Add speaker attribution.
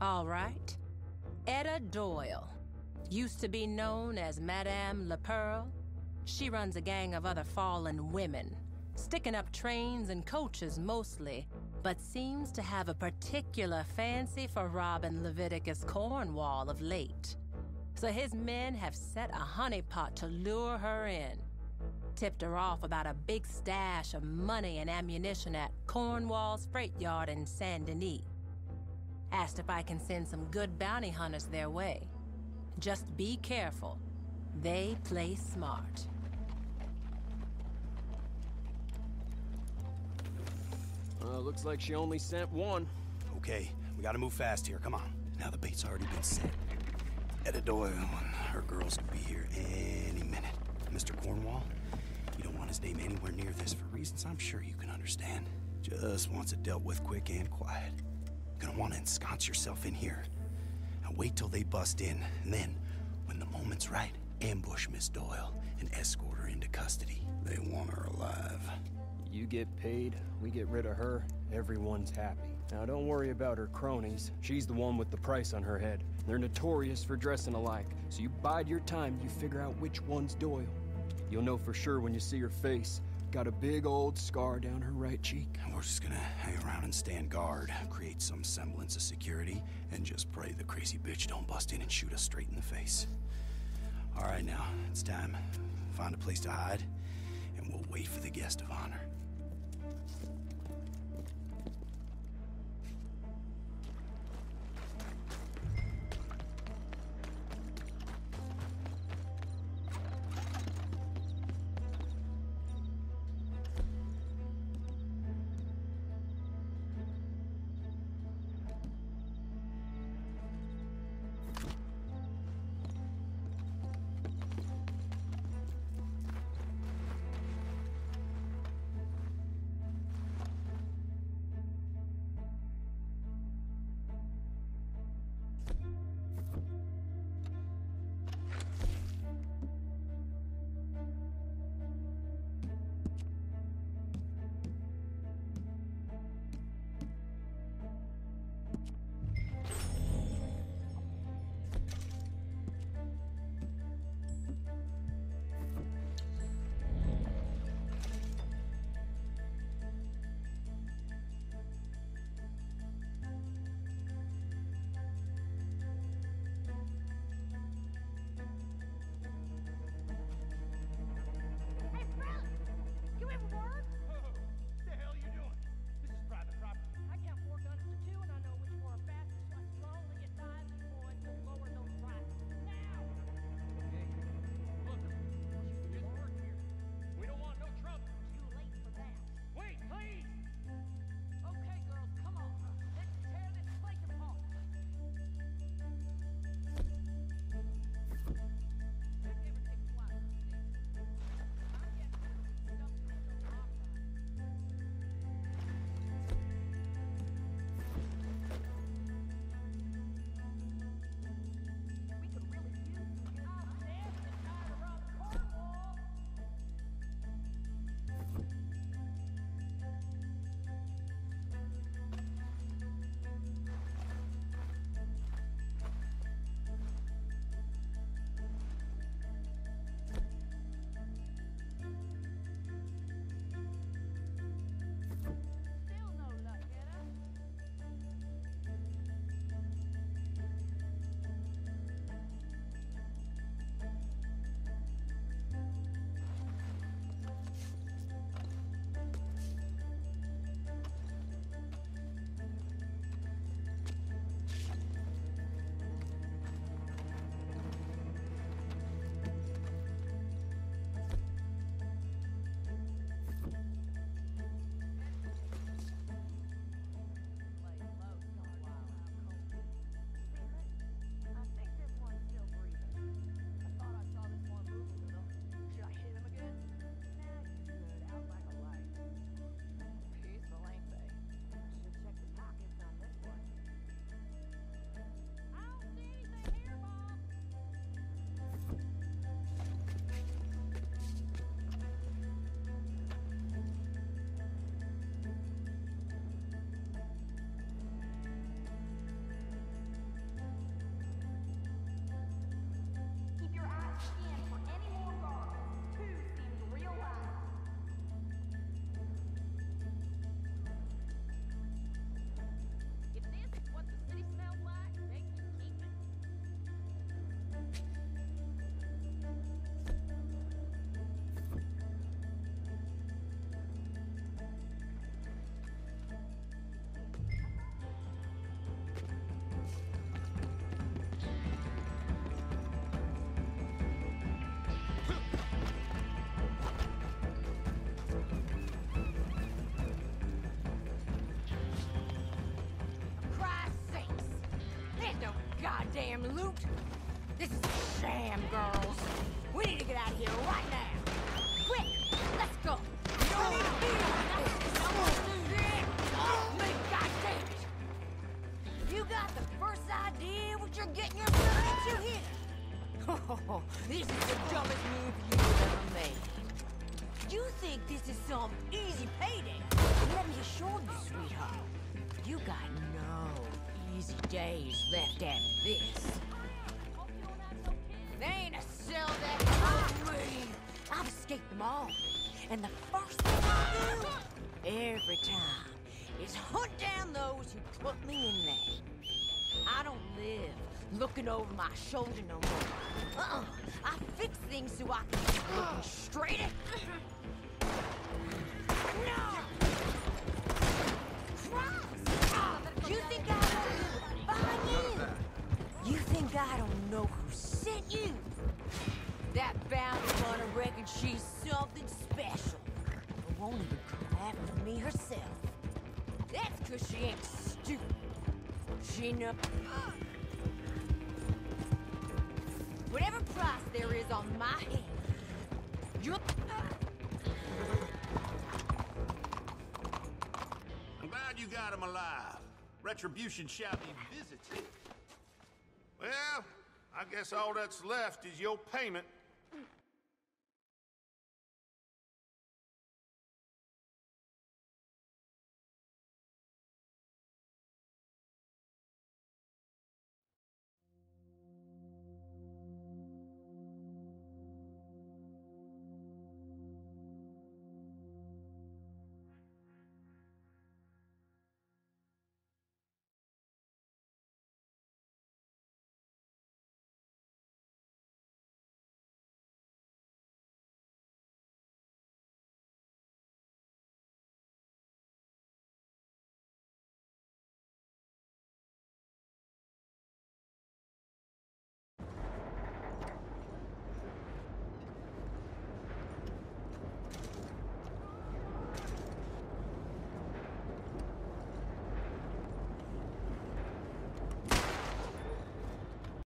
Speaker 1: All right. Etta Doyle. Used to be known as Madame Le Pearl. She runs a gang of other fallen women, sticking up trains and coaches mostly, but seems to have a particular fancy for robbing Leviticus Cornwall of late. So his men have set a honeypot to lure her in. Tipped her off about a big stash of money and ammunition at Cornwall's freight yard in Saint Denis. Asked if I can send some good bounty hunters their way. Just be careful. They play smart.
Speaker 2: Uh, looks like she only sent one.
Speaker 3: Okay, we gotta move fast here. Come on. Now the bait's already been set. Etta Doyle and her girls could be here any minute. Mr. Cornwall, you don't want his name anywhere near this for reasons I'm sure you can understand. Just wants it dealt with quick and quiet. You're gonna want to ensconce yourself in here. Now wait till they bust in, and then, when the moment's right, ambush Miss Doyle and escort her into custody. They want her alive.
Speaker 2: You get paid, we get rid of her, everyone's happy. Now don't worry about her cronies. She's the one with the price on her head. They're notorious for dressing alike, so you bide your time you figure out which one's Doyle. You'll know for sure when you see her face. Got a big old scar down her right cheek.
Speaker 3: We're just gonna hang around and stand guard, create some semblance of security, and just pray the crazy bitch don't bust in and shoot us straight in the face. All right, now, it's time. Find a place to hide, and we'll wait for the guest of honor.
Speaker 4: The loot? This is a sham, girls. We need to get out of here right now. Quick, let's go. You don't need to be on. Oh, me. You got the first idea what you're getting yourself into here? Oh, this is the dumbest move you've ever made. You think this is some easy payday? Let me assure you, sweetheart, you got no easy days left after And the first thing I do, every time, is hunt down those who put me in there. I don't live looking over my shoulder no more. Uh-uh. I fix things so I can keep looking straight at... No! Christ! You think I don't you? You think I don't know who sent you? That bounty on a she's special. But won't come after me herself. That's because she ain't stupid. She know... Whatever price there is on my head, you...
Speaker 5: I'm glad you got him alive. Retribution shall be visited. Well, I guess all that's left is your payment